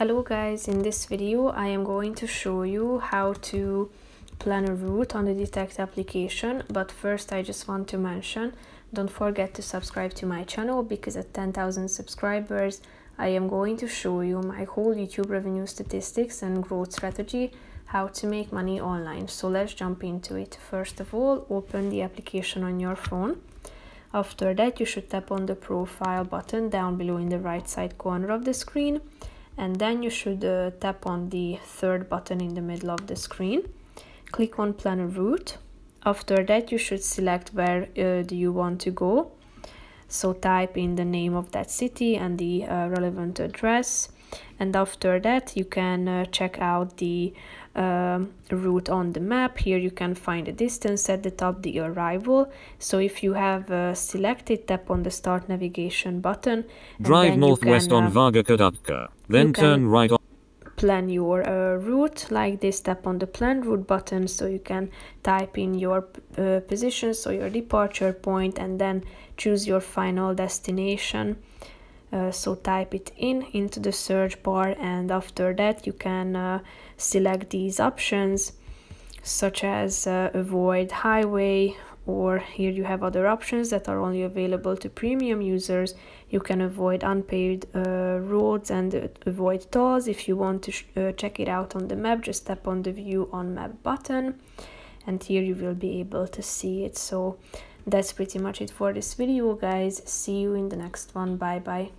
Hello guys, in this video I am going to show you how to plan a route on the Detecht application but first I just want to mention don't forget to subscribe to my channel because at 10,000 subscribers I am going to show you my whole YouTube revenue statistics and growth strategy how to make money online. So let's jump into it. First of all, open the application on your phone. After that, you should tap on the profile button down below in the right side corner of the screen and then you should uh, tap on the third button in the middle of the screen. Click on plan a route. After that you should select where uh, do you want to go. So type in the name of that city and the uh, relevant address. And after that you can uh, check out the um, route on the map. Here you can find the distance at the top the arrival. So if you have uh, selected tap on the start navigation button. Drive northwest can, on uh, Varga Kadatka then turn right on. plan your uh, route like this. Tap on the plan route button so you can type in your uh, position so your departure point and then choose your final destination. Uh, so type it in into the search bar and after that you can uh, select these options such as uh, avoid highway or here you have other options that are only available to premium users. You can avoid unpaved uh, roads and uh, avoid tolls if you want to uh, check it out on the map. Just tap on the view on map button and here you will be able to see it. So that's pretty much it for this video guys. See you in the next one. Bye bye